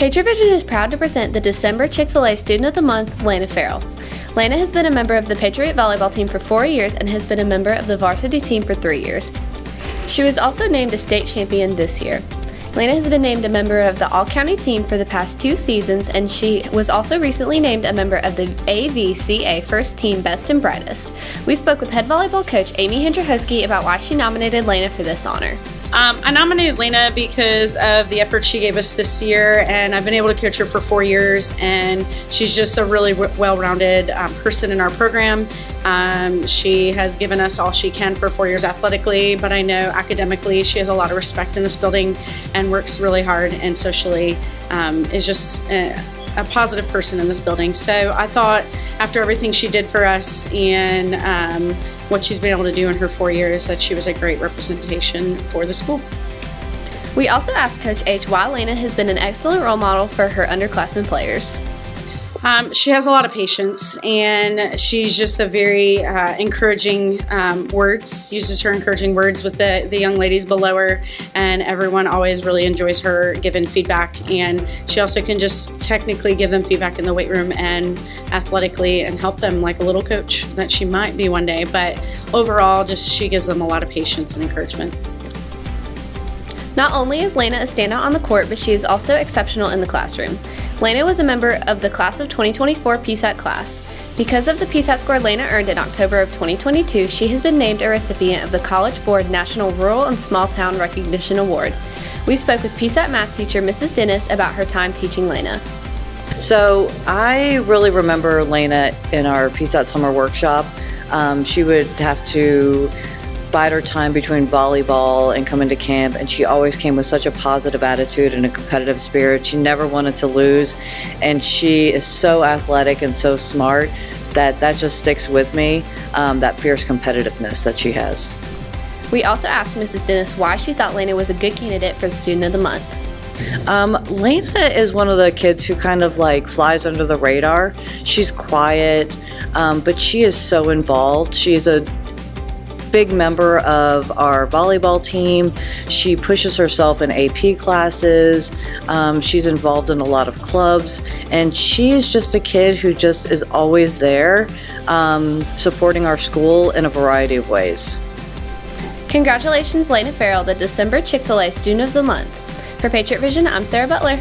Patriot Vision is proud to present the December Chick fil A Student of the Month, Lana Ferrell. Lana has been a member of the Patriot volleyball team for four years and has been a member of the varsity team for three years. She was also named a state champion this year. Lana has been named a member of the All County team for the past two seasons, and she was also recently named a member of the AVCA First Team Best and Brightest. We spoke with head volleyball coach Amy Hendrahowski about why she nominated Lana for this honor. Um, I nominated Lena because of the effort she gave us this year, and I've been able to coach her for four years, and she's just a really well-rounded um, person in our program. Um, she has given us all she can for four years athletically, but I know academically she has a lot of respect in this building and works really hard and socially um, is just. Uh, a positive person in this building. So I thought after everything she did for us and um, what she's been able to do in her four years that she was a great representation for the school. We also asked Coach H why Lena has been an excellent role model for her underclassmen players. Um, she has a lot of patience and she's just a very uh, encouraging um, words, uses her encouraging words with the, the young ladies below her and everyone always really enjoys her giving feedback and she also can just technically give them feedback in the weight room and athletically and help them like a little coach that she might be one day but overall just she gives them a lot of patience and encouragement. Not only is Lena a standout on the court, but she is also exceptional in the classroom. Lena was a member of the class of 2024 PSAT class. Because of the PSAT score Lena earned in October of 2022, she has been named a recipient of the College Board National Rural and Small Town Recognition Award. We spoke with PSAT math teacher Mrs. Dennis about her time teaching Lena. So I really remember Lena in our PSAT summer workshop. Um, she would have to bide her time between volleyball and coming to camp, and she always came with such a positive attitude and a competitive spirit. She never wanted to lose, and she is so athletic and so smart that that just sticks with me. Um, that fierce competitiveness that she has. We also asked Mrs. Dennis why she thought Lena was a good candidate for the Student of the Month. Um, Lena is one of the kids who kind of like flies under the radar. She's quiet, um, but she is so involved. She's a big member of our volleyball team. She pushes herself in AP classes. Um, she's involved in a lot of clubs. And she is just a kid who just is always there um, supporting our school in a variety of ways. Congratulations, Lena Ferrell, the December Chick fil A Student of the Month. For Patriot Vision, I'm Sarah Butler.